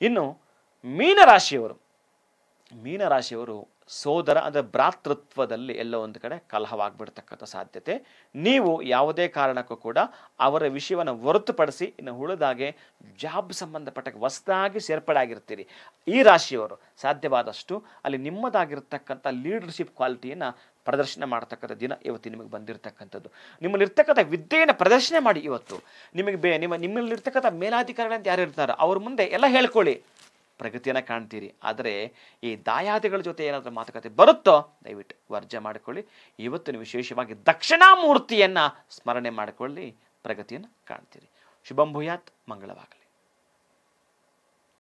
ಇನ್ನು ಮೀನರಾಶಿಯವರು. ಮೀನರಾಶಿಯವರು ಸೋದರ ಅಂದರೆ ಭ್ರಾತೃತ್ವದಲ್ಲಿ ಎಲ್ಲೋ ಒಂದು ಕಡೆ ಕಲಹವಾಗ್ಬಿಡ್ತಕ್ಕಂಥ ಸಾಧ್ಯತೆ. ನೀವು ಯಾವುದೇ ಕಾರಣಕ್ಕೂ ಕೂಡ ಅವರ ವಿಷಯವನ್ನು ಹೊರತುಪಡಿಸಿ ಇನ್ನು ಉಳಿದಾಗೆ ಜಾಬ್ ಸಂಬಂಧಪಟ್ಟ ಹೊಸದಾಗಿ ಸೇರ್ಪಡೆ ಆಗಿರ್ತೀರಿ. ಈ ರಾಶಿಯವರು ಸಾಧ್ಯವಾದಷ್ಟು ಅಲ್ಲಿ ನಿಮ್ಮದಾಗಿರ್ತಕ್ಕಂಥ ಲೀಡರ್ಶಿಪ್ ಕ್ವಾಲಿಟಿಯನ್ನು ಪ್ರದರ್ಶನ ಮಾಡ್ತಕ್ಕಂಥ ದಿನ ಇವತ್ತು ನಿಮಗೆ ಬಂದಿರತಕ್ಕಂಥದ್ದು. ನಿಮ್ಮಲ್ಲಿರ್ತಕ್ಕಂಥ ವಿದ್ಯೆಯನ್ನು ಪ್ರದರ್ಶನ ಮಾಡಿ ಇವತ್ತು. ನಿಮಗೆ ಬೇ ನಿಮ್ಮ ನಿಮ್ಮಲ್ಲಿರ್ತಕ್ಕಂಥ ಮೇಲಾಧಿಕಾರಿಗಳಂತ ಯಾರು ಇರ್ತಾರೋ ಅವ್ರ ಮುಂದೆ ಎಲ್ಲ ಹೇಳ್ಕೊಳ್ಳಿ. ಪ್ರಗತಿಯನ್ನು ಕಾಣ್ತೀರಿ. ಆದರೆ ಈ ದಾಯಾದಿಗಳ ಜೊತೆ ಏನಾದರೂ ಮಾತುಕತೆ ಬರುತ್ತೋ, ದಯವಿಟ್ಟು ವರ್ಜ ಮಾಡಿಕೊಳ್ಳಿ. ಇವತ್ತು ನೀವು ವಿಶೇಷವಾಗಿ ದಕ್ಷಿಣಾಮೂರ್ತಿಯನ್ನು ಸ್ಮರಣೆ ಮಾಡಿಕೊಳ್ಳಿ, ಪ್ರಗತಿಯನ್ನು ಕಾಣ್ತೀರಿ. ಶುಭಂ ಭೂಯಾತ್, ಮಂಗಳವಾಗಲಿ.